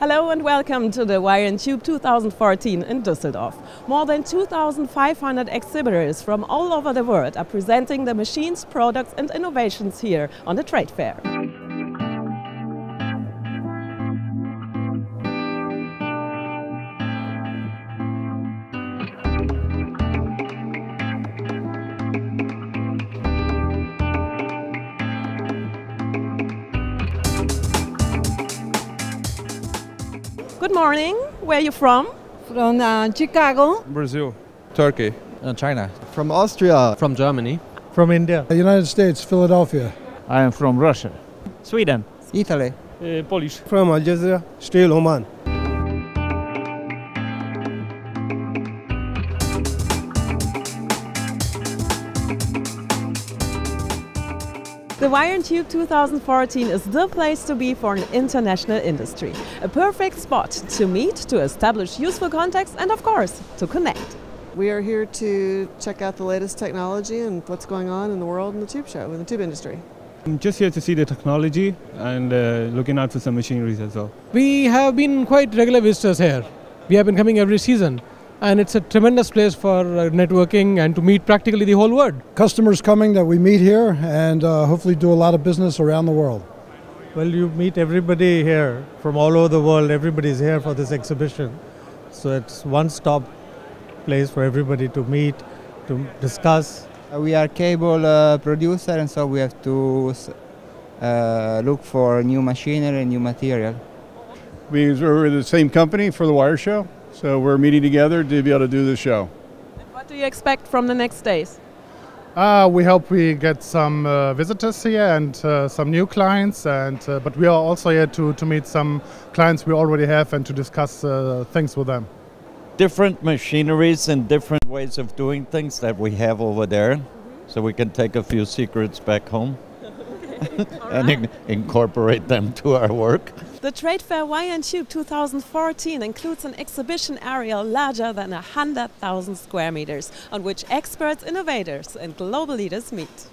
Hello and welcome to the Wire and Tube 2014 in Düsseldorf. More than 2,500 exhibitors from all over the world are presenting their machines, products and innovations here on the trade fair. Good morning. Where are you from? From uh, Chicago. Brazil. Turkey. Uh, China. From Austria. From Germany. From India. The United States, Philadelphia. I am from Russia. Sweden. Italy. Uh, Polish. From Algeria. Still Oman. The Wire and Tube 2014 is the place to be for an international industry. A perfect spot to meet, to establish useful contacts, and of course, to connect. We are here to check out the latest technology and what's going on in the world in the tube show, in the tube industry. I'm just here to see the technology and uh, looking out for some machineries as well. We have been quite regular visitors here. We have been coming every season and it's a tremendous place for uh, networking and to meet practically the whole world. Customers coming that we meet here and uh, hopefully do a lot of business around the world. Well, you meet everybody here from all over the world. Everybody's here for this exhibition. So it's one stop place for everybody to meet, to discuss. Uh, we are cable uh, producer and so we have to uh, look for new machinery and new material. We are the same company for the wire show. So we're meeting together to be able to do the show. And what do you expect from the next days? Uh, we hope we get some uh, visitors here and uh, some new clients, and uh, but we are also here to, to meet some clients we already have and to discuss uh, things with them. Different machineries and different ways of doing things that we have over there, Mm-hmm. so we can take a few secrets back home and in incorporate them to our work. The Trade Fair Wire Tube 2014 includes an exhibition area larger than 100,000 square meters, on which experts, innovators, and global leaders meet.